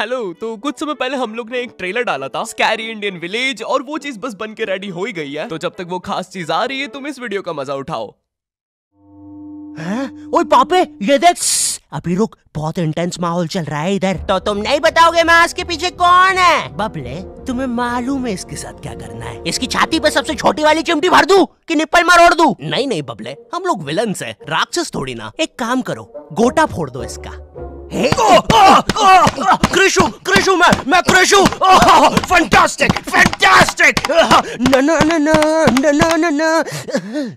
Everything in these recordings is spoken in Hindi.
हेलो तो कुछ समय पहले हम लोग ने एक ट्रेलर डाला था स्कैरी इंडियन विलेज और वो चीज़ बस बन के रेडी हो ही गई है। तो जब तक वो खास चीज़ आ रही है, तुम इस वीडियो का मज़ा उठाओ। ओए पापे ये देख अभी रुक, बहुत इंटेंस माहौल चल रहा है इधर। तो तुम नहीं बताओगे मास्क के पीछे कौन है? बबले, तुम्हें मालूम है इसके साथ क्या करना है। इसकी छाती पे सबसे छोटी वाली चिमटी भर दूँ कि निप्पल मरोड़ दूँ? नहीं नहीं बबले, हम लोग विलन है, राक्षस थोड़ी ना। एक काम करो, गोटा फोड़ दो इसका। कृषु कृषु मैं मैं कृषु फैंटास्टिक फैंटास्टिक न न न न न न न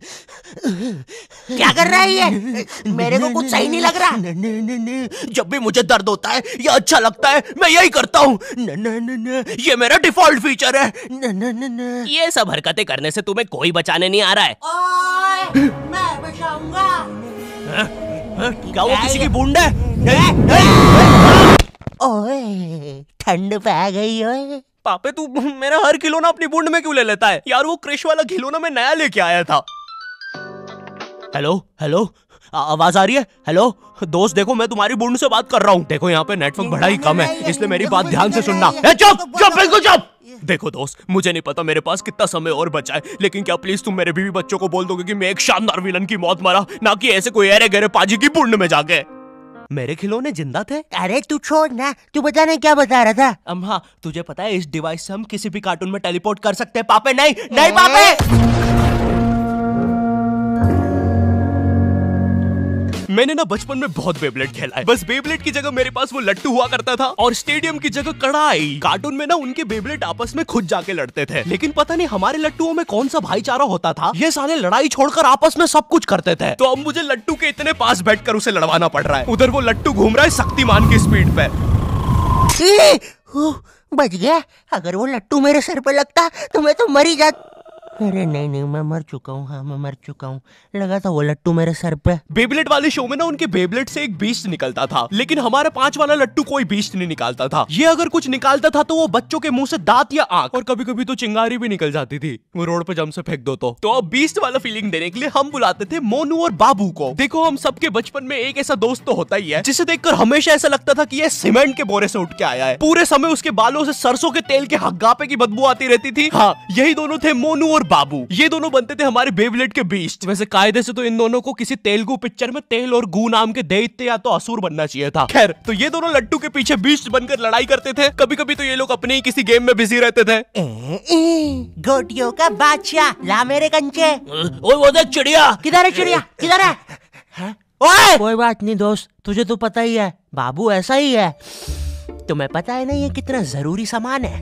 क्या कर रहा है ये मेरे को कुछ सही नहीं लग रहा न, न, न, न, जब भी मुझे दर्द होता है या अच्छा लगता है मैं यही करता हूँ न, न, न, न, ये मेरा डिफ़ॉल्ट फीचर है न, न, न, न। ये सब हरकतें करने से तुम्हें कोई बचाने नहीं आ रहा है मैं बचाऊँगा क्या वो किसी की बूंद है? ओए ठंड पै गई ओए। पापे तू मेरा हर खिलौना अपनी बूंद में क्यों ले लेता है? यार वो क्रिश वाला खिलौना मैं नया लेके आया था। हेलो हेलो आवाज़ आ रही है? हेलो दोस्त देखो मैं तुम्हारी बूंद से बात कर रहा हूँ। देखो यहाँ पे नेटवर्क बड़ा ही कम है इसलिए मेरी बात ध्यान से सुनना। चुप चुप बिल्कुल चुप। देखो दोस्त मुझे नहीं पता मेरे पास कितना समय और बचा है लेकिन क्या प्लीज़ तुम मेरे बीवी बच्चों को बोल दोगे कि मैं एक शानदार विलन की मौत मरा ना कि ऐसे कोई अरे गहरे पाजी की पुण्य में जाके? मेरे खिलौने ज़िंदा थे? अरे तू छोड़ ना तू बता नहीं क्या बता रहा था। अम हाँ तुझे पता है इस डिवाइस से हम किसी भी कार्टून में टेलीपोर्ट कर सकते हैं। पापे नहीं नहीं पापे! मैंने ना बचपन में बहुत बेबलेट खेला है। बस बेबलेट की जगह मेरे पास वो लट्टू हुआ करता था और स्टेडियम की जगह कढ़ाई। कार्टून में ना उनके बेबलेट आपस में खुद जाके लड़ते थे। लेकिन पता नहीं हमारे लट्टुओं में कौन सा भाईचारा होता था? ये साले लड़ाई छोड़कर आपस में सब कुछ करते थे। तो अब मुझे लट्टू के इतने पास बैठकर उसे लड़वाना पड़ रहा है। उधर वो लट्टू घूम रहा है शक्तिमान की स्पीड पे। बच गया अगर वो लट्टू मेरे सर पे लगता तो मैं तो मर जाता अरे नहीं नहीं, मैं मर चुका हूँ हाँ मैं मर चुका हूँ। लगा था वो लट्टू मेरे सर पे। बेबलेट वाले शो में ना उनके बेबलेट से एक बीस्ट निकलता था, लेकिन हमारे पाँच वाला लट्टू कोई बीस्ट नहीं निकालता था। ये अगर कुछ निकालता था तो वो बच्चों के मुँह से दांत या आँख, और कभी कभी तो चिंगारी भी निकल जाती थी। वो रोड पे जम से फेंक दो तो। तो अब बीस्ट वाला फीलिंग देने के लिए हम बुलाते थे मोनू और बाबू को। देखो, हम सबके बचपन में एक ऐसा दोस्त तो होता ही है, जिसे देखकर हमेशा ऐसा लगता था की ये सीमेंट के बोरे से उठ के आया है। पूरे समय उसके बालों से सरसों के तेल के हग्गापे की बदबू आती रहती थी। हाँ यही दोनों थे मोनू और बाबू ये दोनों बनते थे हमारे बेबलेट के बीस्ट वैसे कायदे से तो इन दोनों को किसी तेलुगु पिक्चर में तेल और गू नाम के दैत्य या तो असुर बनना चाहिए था। खैर तो ये दोनों लट्टू के पीछे बीस्ट बनकर लड़ाई करते थे। कभी कभी तो ये लोग अपने ही किसी गेम में बिज़ी रहते थे। ए, ए, गोटियों का बादशाह ला मेरे कंचे। ओए वो देख चिड़िया। किधर है चिड़िया? किधर है? ओए! कोई बात नहीं दोस्त तुझे तो पता ही है बाबू ऐसा ही है। तुम्हें पता है ना ये कितना ज़रूरी सामान है?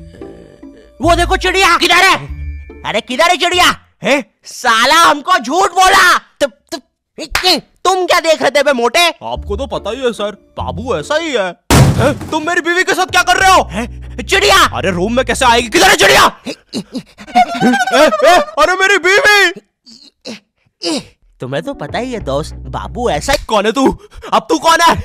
वो देखो चिड़िया किधर है? अरे किधर है चिड़िया? है? साला हमको झूठ बोला। तु, तु, तु, तुम क्या देख रहे थे बे मोटे? आपको तो पता ही है सर। बाबू ऐसा ही है। हैं? तुम मेरी बीवी के साथ क्या कर रहे हो? हैं? चिड़िया! अरे रूम में कैसे आएगी? किधर है चिड़िया? अरे मेरी बीवी! तुम्हें तो पता ही है दोस्त बाबू ऐसा ही कौन है तू? अब तू कौन है?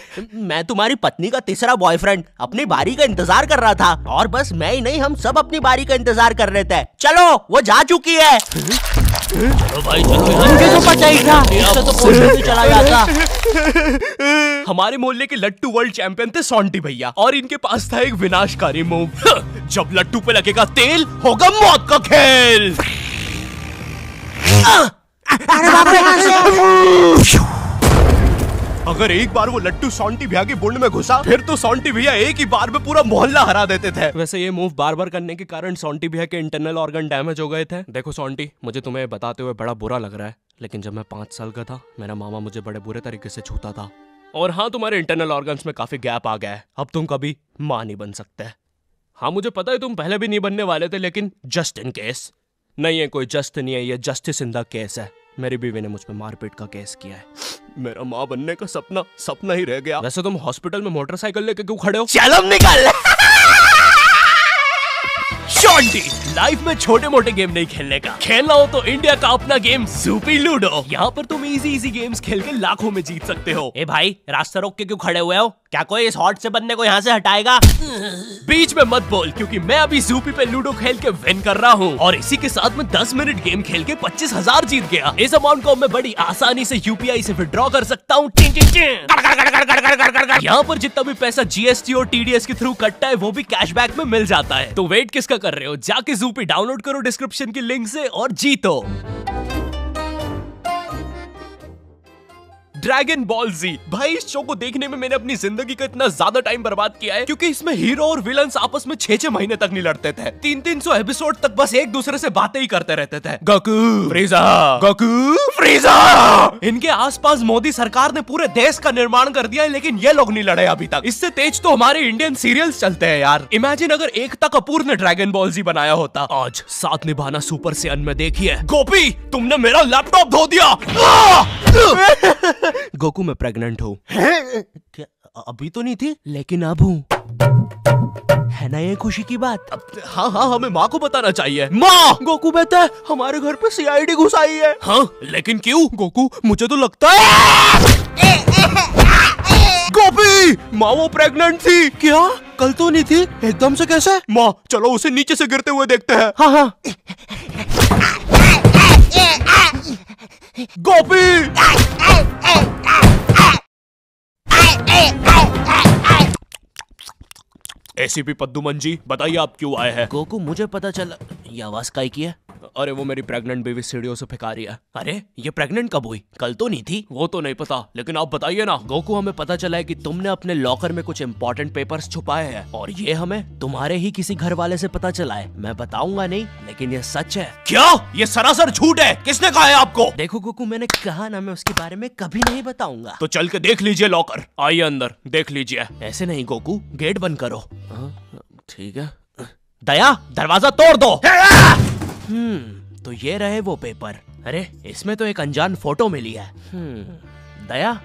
मैं तुम्हारी पत्नी का तीसरा बॉयफ्रेंड अपनी बारी का इंतज़ार कर रहा था और बस मैं ही नहीं हम सब अपनी बारी का इंतज़ार कर रहे थे। चलो वो जा चुकी है। चलो भाई चलो मुझे तो पता ही था इससे तो पोस्टर भी चला जाता हमारे मोहल्ले के लट्टू वर्ल्ड चैंपियन थे सोंटी भैया और इनके पास था एक विनाशकारी मूव। जब लट्टू पे लगेगा तेल होगा मौत का खेल। अरे बाप रे से? अगर एक बार वो लट्टू सोंटी भैया की बुंड में घुसा फिर तो सोंटी भैया एक ही बार में पूरा मोहल्ला हरा देते थे। वैसे ये मूव बार बार करने के कारण सोंटी भैया के इंटरनल ऑर्गन डैमेज हो गए थे। देखो सोंटी मुझे तुम्हें बताते हुए बड़ा बुरा लग रहा है लेकिन जब मैं पाँच साल का था मेरा मामा मुझे बड़े बुरे तरीके से छूता था। और हाँ तुम्हारे इंटरनल ऑर्गन्स में काफ़ी गैप आ गया है। अब तुम कभी माँ नहीं बन सकते। हाँ मुझे पता है तुम पहले भी नहीं बनने वाले थे लेकिन जस्ट इन केस नहीं है कोई जस्ट नहीं है ये जस्टिस इन द केस है। मेरी बीवी ने मुझ पे मारपीट का केस किया है। मेरा माँ बनने का सपना सपना ही रह गया। वैसे तुम हॉस्पिटल में मोटरसाइकिल लेके क्यों खड़े हो? चलम निकल! शॉन्टी लाइफ में छोटे मोटे गेम नहीं खेलने का। खेलना हो तो इंडिया का अपना गेम सुपी लूडो। यहाँ पर तुम इजी इजी गेम्स खेल के लाखों में जीत सकते हो। ए भाई रास्ता रोक के क्यों खड़े हुए हो? क्या कोई इस हॉट से बंदे को यहाँ से हटाएगा? बीच में मत बोल क्योंकि मैं अभी जूपी पे लूडो खेल के विन कर रहा हूँ। और इसी के साथ मैं 10 मिनट गेम खेल के पच्चीस हज़ार जीत गया। इस अमाउंट को मैं बड़ी आसानी से यूपीआई से विड्रॉ कर सकता हूँ। यहाँ पर जितना भी पैसा जीएसटी और टीडीएस के थ्रू कटता है वो भी कैशबैक में मिल जाता है। तो वेट किसका कर रहे हो? जाके जूपी डाउनलोड करो डिस्क्रिप्शन की लिंक से और जीतो। ड्रैगन बॉल जी भाई, इस शो को देखने में मैंने अपनी ज़िंदगी का इतना ज़्यादा टाइम बर्बाद किया है क्योंकि इसमें हीरो और विलन्स आपस में छह छह महीने तक नहीं लड़ते थे। तीन तीन सौ एपिसोड तक बस एक दूसरे से बातें ही करते रहते थे। गकू, फ्रीजा गकू, फ्रीजा! इनके आसपास मोदी सरकार ने पूरे देश का निर्माण कर दिया है, लेकिन ये लोग नहीं लड़े अभी तक। इससे तेज तो हमारे इंडियन सीरियल्स चलते हैं यार। इमेजिन अगर एकता कपूर ने ड्रैगन बॉल जी बनाया होता। आज साथ निभाना सुपर से में देखिए। गोपी, तुमने मेरा लैपटॉप धो दिया। गोकू मैं प्रेग्नेंट हूँ। अभी तो नहीं थी? लेकिन अब हूँ। है ना ये खुशी की बात? अब- हाँ हाँ हमें माँ को बताना चाहिए। माँ! गोकू बेटा हमारे घर पे सीआईडी घुस आई है। हाँ लेकिन क्यों? गोकू मुझे तो लगता है। गोपी माँ वो प्रेग्नेंट थी। क्या? कल तो नहीं थी? एकदम से कैसे? माँ चलो उसे नीचे से गिरते हुए देखते हैं। हाँ हाँ। गोपी! एसीपी पद्दुमन जी बताइए आप क्यों आए हैं? गोकू मुझे पता चला ये आवाज़ काय की है? अरे वो मेरी प्रेग्नेंट बेबी सीढ़ियों से फेंका रही है। अरे ये प्रेग्नेंट कब हुई? कल तो नहीं थी? वो तो नहीं पता लेकिन आप बताइए ना। गोकू हमें पता चला है कि तुमने अपने लॉकर में कुछ इम्पोर्टेंट पेपर्स छुपाए हैं और ये हमें तुम्हारे ही किसी घर वाले से पता चला है। मैं बताऊँगा नहीं लेकिन ये सच है। क्या? ये सरासर झूठ है? किसने कहा है आपको? देखो गोकू मैंने कहा ना मैं उसके बारे में कभी नहीं बताऊँगा। तो चल के देख लीजिए लॉकर आइए अंदर देख लीजिए। ऐसे नहीं गोकू गेट बंद करो। हाँ, ठीक है। दया दरवाज़ा तोड़ दो। हम्म तो ये रहे वो पेपर। अरे इसमें तो एक अनजान फ़ोटो मिली है। हम्म दया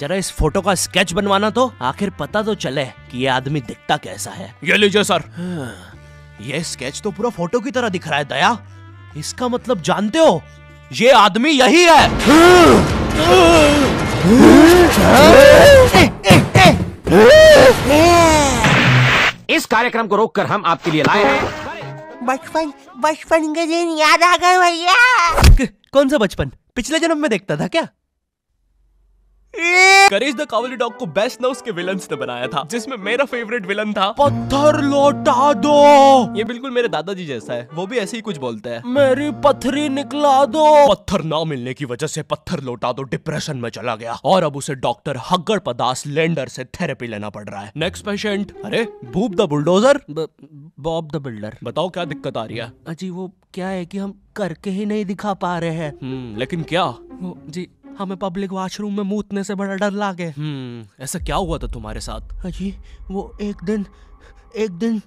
जरा इस फ़ोटो का स्केच बनवाना तो। आखिर पता तो चले कि ये आदमी दिखता कैसा है। ये लीजिए सर। हाँ, ये स्केच तो पूरा फ़ोटो की तरह दिख रहा है दया। इसका मतलब जानते हो ये आदमी यही है। इस कार्यक्रम को रोककर हम आपके लिए लाए हैं। बचपन बचपन के दिन याद आ गए भैया। कौन सा बचपन? पिछले जन्म में देखता था क्या? करेज द कावली डॉग को बेस्ट ना उसके विलन्स ने बनाया था जिसमें मेरा फेवरेट विलन था। पत्थर लौटा दो। ये बिल्कुल मेरे दादाजी जैसा है वो भी ऐसे ही कुछ बोलते हैं। मेरी पथरी निकला दो। पत्थर ना मिलने की वजह से पत्थर लौटा दो डिप्रेशन में चला गया। और अब उसे डॉक्टर हग्गड़ पदास लेंडर से थेरेपी लेना पड़ रहा है। नेक्स्ट पेशेंट अरे भूप the bulldozer Bob the builder बताओ क्या दिक्कत आ रही है? अजी वो क्या है कि हम करके ही नहीं दिखा पा रहे हैं। हम्म लेकिन क्या? वो, जी हमें पब्लिक वॉशरूम में मूतने से बड़ा डर लागे। हम्म ऐसा क्या हुआ था तुम्हारे साथ? अजी वो एक दिन एक दिन।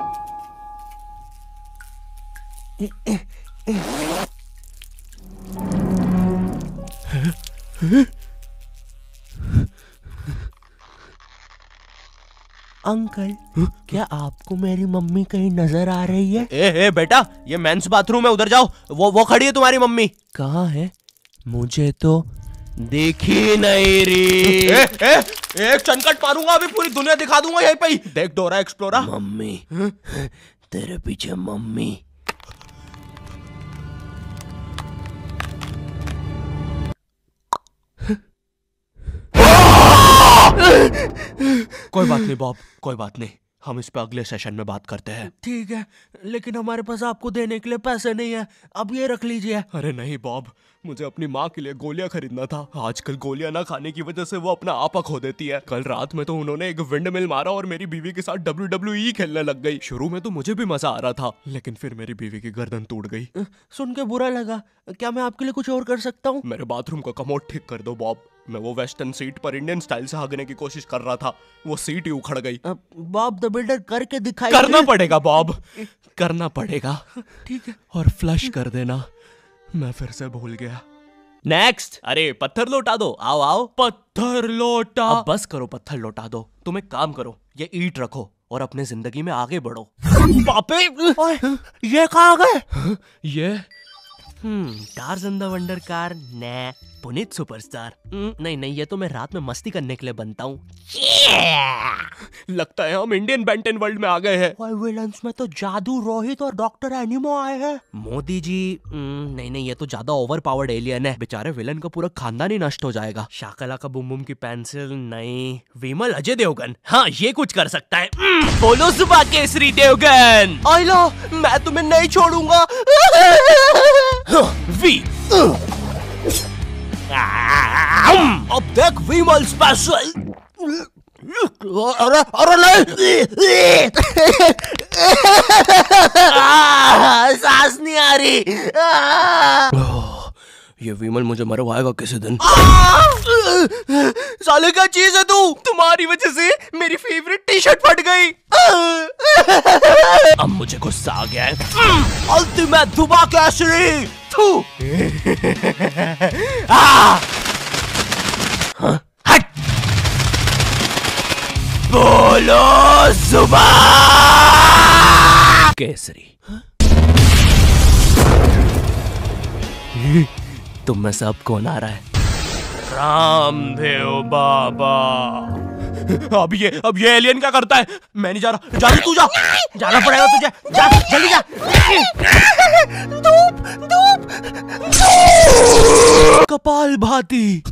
अंकल क्या आपको मेरी मम्मी कहीं नज़र आ रही है? ए ए बेटा ये मेंस बाथरूम है उधर जाओ। वो वो खड़ी है तुम्हारी मम्मी। कहाँ है? मुझे तो देखी नहीं ए, ए, एक चनकट मारूँगा अभी पूरी दुनिया दिखा दूँगा यहीं पे ही। देख डोरा एक्सप्लोरा। मम्मी तेरे पीछे मम्मी। कोई बात नहीं बॉब कोई बात नहीं। हम इस पे अगले सेशन में बात करते हैं। ठीक है लेकिन हमारे पास आपको देने के लिए पैसे नहीं है। अब ये रख लीजिए। अरे नहीं बॉब मुझे अपनी माँ के लिए गोलियाँ खरीदना था। आजकल गोलियाँ ना खाने की वजह से वो अपना आपा खो देती है। कल रात में तो उन्होंने एक विंड मिल मारा और मेरी बीवी के साथ डब्ल्यू डब्ल्यू ई खेलने लग गई। शुरू में तो मुझे भी मज़ा आ रहा था लेकिन फिर मेरी बीवी की गर्दन टूट गई। सुन के बुरा लगा। क्या मैं आपके लिए कुछ और कर सकता हूँ? मेरे बाथरूम का कमोड ठीक कर दो बॉब। मैं वो वेस्टर्न सीट पर इंडियन स्टाइल से हगने की कोशिश कर रहा था। वो सीट ही उखड़ गई। बॉब द बिल्डर करके दिखाई करना पड़ेगा बॉब। करना पड़ेगा। ठीक है। और फ्लश कर देना। मैं फिर से भूल गया। नेक्स्ट अरे पत्थर लौटा दो। आओ आओ। पत्थर लौटा। अब बस करो पत्थर लौटा दो। तुम एक काम करो ये ईट रखो और अपने ज़िंदगी में आगे बढ़ो। पापे ये कहाँ गए? ये? Hmm Tarzan the wonder car ने। पुनीत सुपरस्टार। हम्म, नहीं नहीं ये तो मैं रात में मस्ती करने के लिए बनता हूँ। लगता है हम इंडियन बेंटन वर्ल्ड में आ गए हैं। और विलन्स में तो जादू रोहित और डॉक्टर एनिमो आए हैं। मोदी जी हम्म, नहीं नहीं ये तो ज़्यादा ओवर पावर्ड एलियन है। बेचारे विलन का पूरा खानदान ही नष्ट हो जाएगा। शाकला का बुम बुम की पेंसिल नहीं। विमल अजय देवगन। हाँ ये कुछ कर सकता है। हम्म, बोलो सुबह केसरी देवगन। आइलो मैं तुम्हें नहीं छोड़ूँगा। वी अब देख विमल स्पेशल अरे अरे नहीं। सांस नहीं आ रही। ये विमल मुझे मरवाएगा किसी दिन। साले क्या चीज़ है तू? तुम्हारी वजह से मेरी फेवरेट टी शर्ट फट गई। अब मुझे गुस्सा आ गया है। अल्टीमेट दुबा केसरी। थू! हाँ, हट। बोलो सुबह केसरी। तुम में से अब कौन आ रहा है? रामदेव बाबा। अब ये अब ये एलियन क्या करता है? मैं नहीं जा रहा। जा तू जा। जाना पड़ेगा तुझे। जा जल्दी जा। धूप धूप कपाल भाती।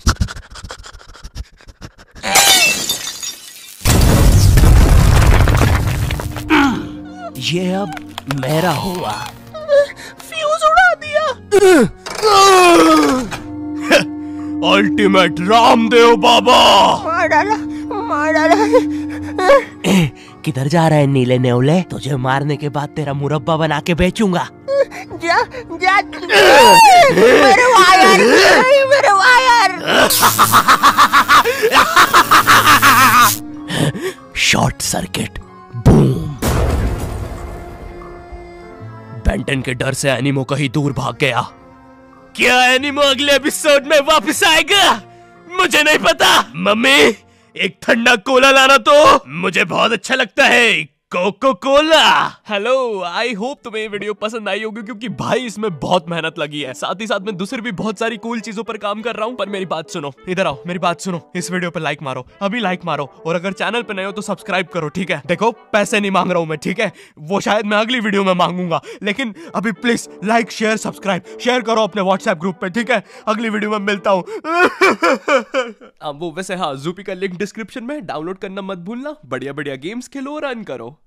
ये अब मेरा हुआ। फ्यूज उड़ा दिया। अल्टीमेट रामदेव बाबा। मार डाला। मार डाला किधर जा रहा है नीले नेवले? तुझे मारने के बाद तेरा मुरब्बा बना के बेचूँगा। जा जा मेरे वायर मेरे wire. Short circuit boom. Benton के डर से एनिमो कहीं दूर भाग गया। क्या एनिमो अगले एपिसोड में वापस आएगा? मुझे नहीं पता। मम्मी? एक ठंडा कोला लाना तो मुझे बहुत अच्छा लगता है। Coca Cola hello I hope तुम्हें ये वीडियो पसंद आई होगी क्योंकि भाई इसमें बहुत मेहनत लगी है। साथ ही साथ मैं दूसरी भी बहुत सारी कूल चीज़ों पर काम कर रहा हूँ पर मेरी बात सुनो। इधर आओ मेरी बात सुनो। इस वीडियो पर लाइक मारो अभी लाइक मारो। और अगर चैनल पे नए हो तो सब्सक्राइब करो ठीक है? देखो पैसे नहीं मांग रहा हूँ मैं ठीक है? वो शायद मैं अगली वीडियो में मांगूँगा। लेकिन अभी please like share subscribe share करो अपने व्हाट्सएप ग्रुप पे ठीक है? अगली वीडियो में मिलता हूँ। अब वो वैसे हाँ जूपी का लिंक डिस्क्रिप्शन में डाउनलोड करना मत भूलना। बढ़िया बढ़िया गेम्स खेलो रन करो।